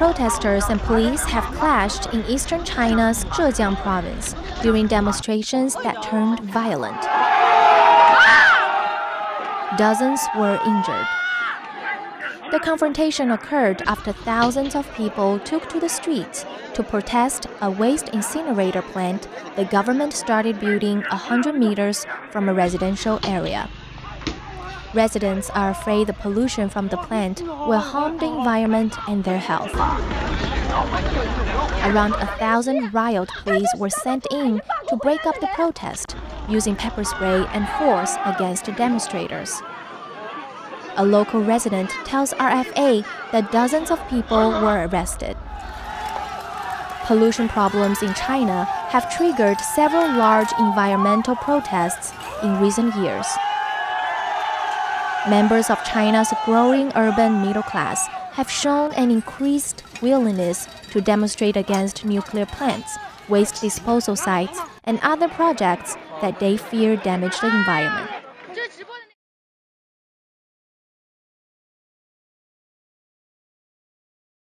Protesters and police have clashed in eastern China's Zhejiang province during demonstrations that turned violent. Dozens were injured. The confrontation occurred after thousands of people took to the streets to protest a waste incinerator plant the government started building 100 meters from a residential area. Residents are afraid the pollution from the plant will harm the environment and their health. Around a thousand riot police were sent in to break up the protest, using pepper spray and force against demonstrators. A local resident tells RFA that dozens of people were arrested. Pollution problems in China have triggered several large environmental protests in recent years. Members of China's growing urban middle class have shown an increased willingness to demonstrate against nuclear plants, waste disposal sites, and other projects that they fear damage the environment.